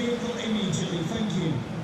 vehicle immediately. Thank you.